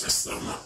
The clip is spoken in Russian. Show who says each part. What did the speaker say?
Speaker 1: система.